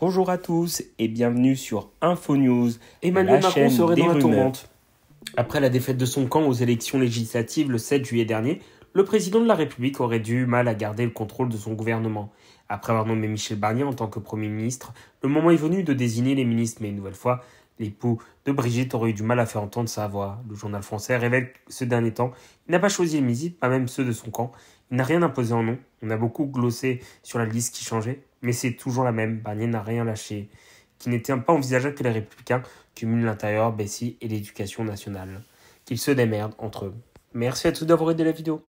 Bonjour à tous et bienvenue sur Info News. Emmanuel la Macron serait dans la tourmente. Après la défaite de son camp aux élections législatives le 7 juillet dernier, le président de la République aurait du mal à garder le contrôle de son gouvernement. Après avoir nommé Michel Barnier en tant que Premier ministre, le moment est venu de désigner les ministres, mais une nouvelle fois, l'époux de Brigitte aurait eu du mal à faire entendre sa voix. Le journal français révèle que ce dernier temps, il n'a pas choisi les ministres, pas même ceux de son camp. Il n'a rien imposé en nom. On a beaucoup glossé sur la liste qui changeait, mais c'est toujours la même. Barnier n'a rien lâché, qui n'était pas envisageable que les Républicains cumulent l'intérieur, Bessie et l'éducation nationale. Qu'ils se démerdent entre eux. Merci à tous d'avoir aidé la vidéo.